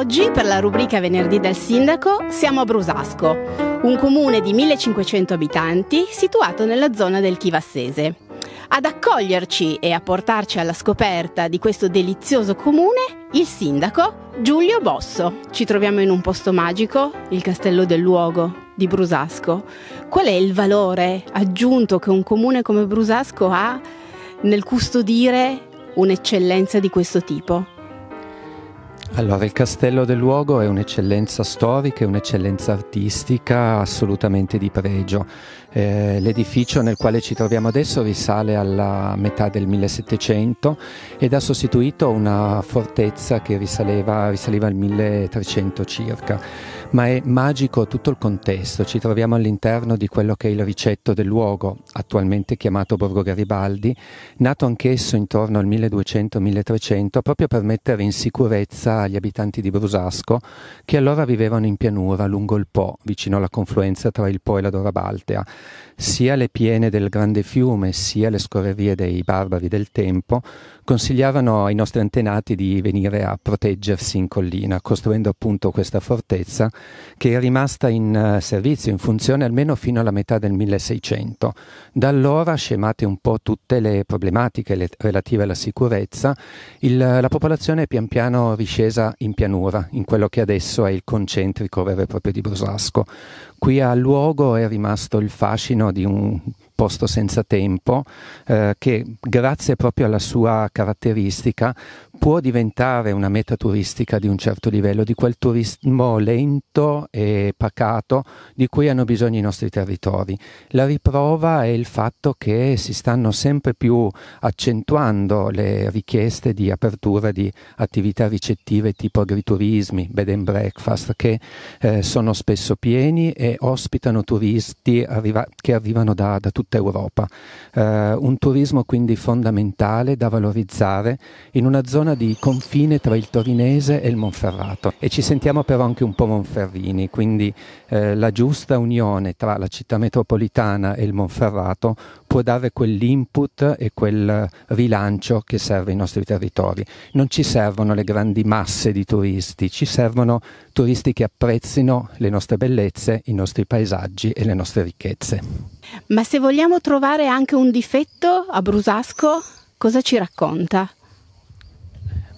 Oggi, per la rubrica Venerdì del Sindaco, siamo a Brusasco, un comune di 1500 abitanti situato nella zona del Chivassese. Ad accoglierci e a portarci alla scoperta di questo delizioso comune, il sindaco Giulio Bosso. Ci troviamo in un posto magico, il Castello del Luogo di Brusasco. Qual è il valore aggiunto che un comune come Brusasco ha nel custodire un'eccellenza di questo tipo? Allora, il Castello del Luogo è un'eccellenza storica e un'eccellenza artistica assolutamente di pregio. Eh, l'edificio nel quale ci troviamo adesso risale alla metà del 1700 ed ha sostituito una fortezza che risaleva, risaliva al 1300 circa ma è magico tutto il contesto. Ci troviamo all'interno di quello che è il ricetto del luogo, attualmente chiamato Borgo Garibaldi, nato anch'esso intorno al 1200-1300 proprio per mettere in sicurezza gli abitanti di Brusasco che allora vivevano in pianura lungo il Po, vicino alla confluenza tra il Po e la Dora Baltea. Sia le piene del grande fiume sia le scorrerie dei barbari del tempo consigliavano ai nostri antenati di venire a proteggersi in collina, costruendo appunto questa fortezza che è rimasta in uh, servizio, in funzione almeno fino alla metà del 1600. Da allora, scemate un po' tutte le problematiche le, relative alla sicurezza, il, la popolazione è pian piano riscesa in pianura, in quello che adesso è il concentrico vero e proprio di Brusasco. Qui a luogo è rimasto il fascino di un posto senza tempo eh, che grazie proprio alla sua caratteristica può diventare una meta turistica di un certo livello, di quel turismo lento e pacato di cui hanno bisogno i nostri territori. La riprova è il fatto che si stanno sempre più accentuando le richieste di apertura di attività ricettive tipo agriturismi, bed and breakfast, che eh, sono spesso pieni e ospitano turisti arriva- che arrivano da, da tutta Europa. Eh, un turismo quindi fondamentale da valorizzare in una zona di confine tra il torinese e il Monferrato e ci sentiamo però anche un po' monferrini, quindi eh, la giusta unione tra la città metropolitana e il Monferrato può dare quell'input e quel rilancio che serve ai nostri territori. Non ci servono le grandi masse di turisti, ci servono turisti che apprezzino le nostre bellezze, i nostri paesaggi e le nostre ricchezze. Ma se vogliamo trovare anche un difetto a Brusasco, cosa ci racconta?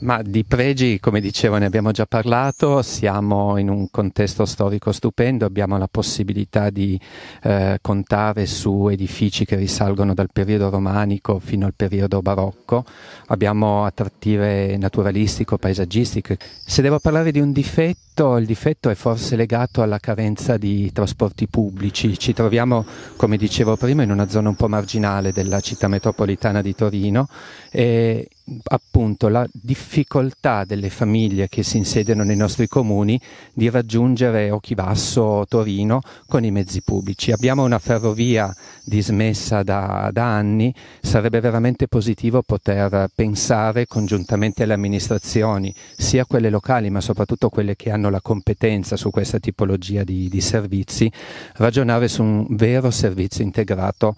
Ma di pregi, come dicevo, ne abbiamo già parlato, siamo in un contesto storico stupendo, abbiamo la possibilità di eh, contare su edifici che risalgono dal periodo romanico fino al periodo barocco, abbiamo attrattive naturalistico, paesaggistiche. Se devo parlare di un difetto, il difetto è forse legato alla carenza di trasporti pubblici. Ci troviamo, come dicevo prima, in una zona un po' marginale della città metropolitana di Torino e appunto la difficoltà delle famiglie che si insediano nei nostri comuni di raggiungere Occhivasso o Torino con i mezzi pubblici. Abbiamo una ferrovia dismessa da, da anni, sarebbe veramente positivo poter pensare congiuntamente alle amministrazioni, sia quelle locali ma soprattutto quelle che hanno la competenza su questa tipologia di, di servizi, ragionare su un vero servizio integrato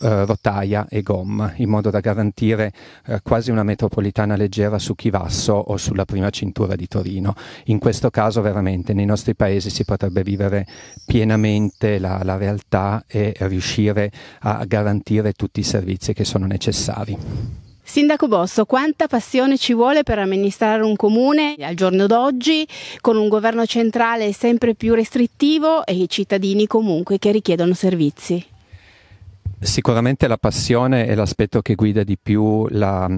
eh, rotaia e gomma, in modo da garantire eh, quasi una metropolitana leggera su Chivasso o sulla prima cintura di Torino. In questo caso veramente nei nostri paesi si potrebbe vivere pienamente la, la realtà e riuscire a garantire tutti i servizi che sono necessari. Sindaco Bosso, quanta passione ci vuole per amministrare un comune al giorno d'oggi con un governo centrale sempre più restrittivo e i cittadini comunque che richiedono servizi? Sicuramente la passione è l'aspetto che guida di più la,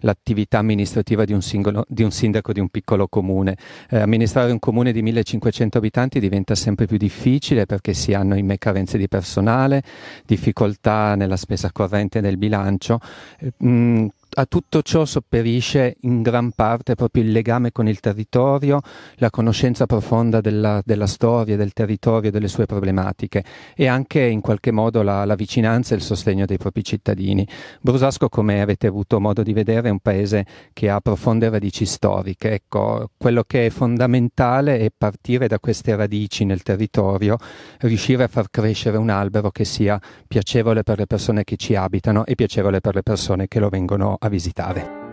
l'attività amministrativa di un, singolo, di un, sindaco di un piccolo comune. Eh, amministrare un comune di 1500 abitanti diventa sempre più difficile perché si hanno in me carenze di personale, difficoltà nella spesa corrente nel bilancio. Eh, mh, a tutto ciò sopperisce in gran parte proprio il legame con il territorio, la conoscenza profonda della, della storia, del territorio, delle sue problematiche e anche in qualche modo la, la, vicinanza e il sostegno dei propri cittadini. Brusasco, come avete avuto modo di vedere, è un paese che ha profonde radici storiche. Ecco, quello che è fondamentale è partire da queste radici nel territorio, riuscire a far crescere un albero che sia piacevole per le persone che ci abitano e piacevole per le persone che lo vengono a a visitare.